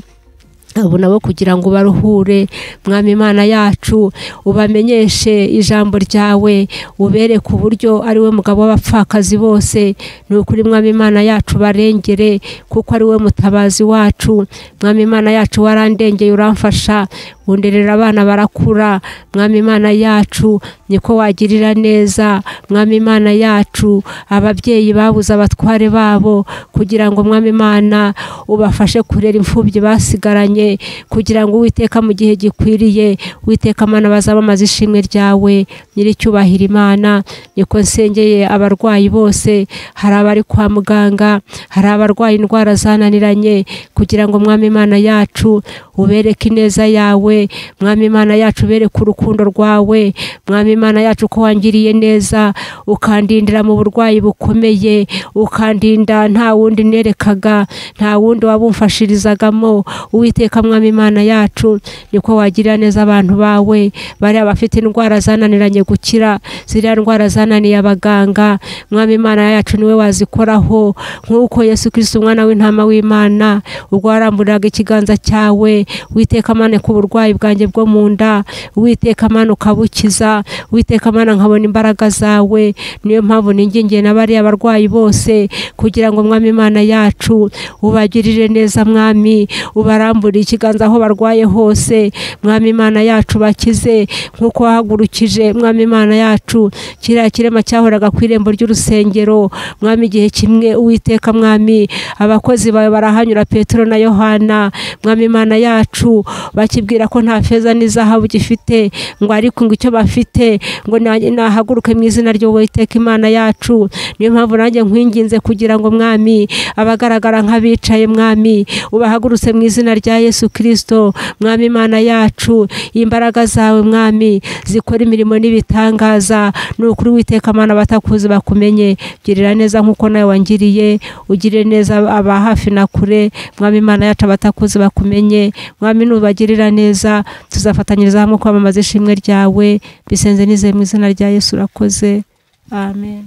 abo nabo kugira ngo baruhure mwami imana yacu ubamenyeshe ijambo ryawe ubereke uburyo ari we mugabo w'abapfakazi bose. Ni ukuri mwami imana yacu barengere kuko ari we mutabazi wacu. Mwami imana yacu warandengeye uramfasha wonderera abana barakura mwami imana yacu niko wagirira neza mwami imana yacu ababyeyi babuze abatware babo kugira ngo mwami imana ubafashe kurera imfubyi basigaranye kugira ngo uwiteka mu gihe gikwiriye witeka mana bazaba bamaze ishimwe ryawe nyiricyubahiro imana niko nsengeye abarwayi bose hari abari kwa muganga hari abarwaye indwara zananiranye kugira ngo mwami imana yacu ubereke ineza yawe mwami imana yacu ubereke urukundo rwawe. Mwami imana yacu ko wangiriye neza ukandindira mu burwayi bukomeye ukandinda nta wundi nerekaga nta wundi wabumfashirizagamo. Uwiteka mwami imana yacu niko wagirira neza abantu bawe bari abafite indwara zananiranye gukira ziriya ndwara zananiye abaganga. Mwami imana yacu ni we wazikoraho. Nk'uko yesu kirisiti umwana w'intama w'imana ubwo waramburaga ikiganza cyawe witeka ku burwayi bwanjye bwo mu nda witeka amane ukabukiza witeka amane nkabona imbaraga zawe niyo mpamvu ningingiye na bariya barwayi bose kugira ngo mwami imana yacu ubagirire neza mwami ubaramburiye ikiganza aho barwaye hose mwami imana yacu bakize nk'uko wahagurukije mwami imana yacu kiriya kirema cyahoraga ku irembo ry'urusengero mwami igihe kimwe uwiteka mwami abakozi bawe barahanyura petero na yohana mwami imana yacu bakibwira ko nta feza n'izahabu gifite ngo ariko ngo icyo bafite ngo nahaguruke mu izina ry'uwiteka imana yacu. Niyo mpamvu nanjye nkwinginze kugira ngo mwami abagaragara nk'abicaye mwami ubahagurutse mu izina rya yesu kirisito mwami imana yacu. Imbaraga zawe mwami zikora imirimo n'ibitangaza ni ukuri witeka amana batakuzi bakumenye. Girira neza nk'uko nawe wangiriye ugirire neza aba hafi na kure mwami imana yacu abatakuzi bakumenye mwami nubagirira neza. Tuzafatanyiriza hamwe kwamamaza ishimwe ryawe bisenze nizeye mu izina rya yesu urakoze. Amen.